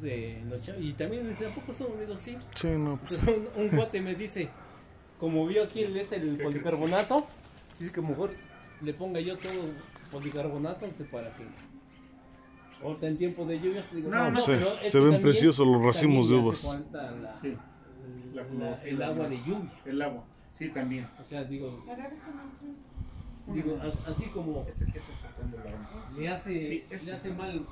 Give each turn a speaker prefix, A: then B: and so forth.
A: de los chavos. Y también me dice, ¿a poco son? Digo, sí.
B: Sí, no, pues.
A: Un, un me dice, como vio aquí el, es el policarbonato, dice que mejor le ponga yo todo policarbonato, entonces para que ahorita en tiempo de lluvias digo,
C: No, no,
B: se-
A: pero
B: se ven preciosos los racimos de uvas.
A: la-
C: Sí, la
A: la- el agua de lluvia.
C: El agua, sí, también.
A: O sea, digo, digo así como le hace,
C: Sí, este.
A: le hace mal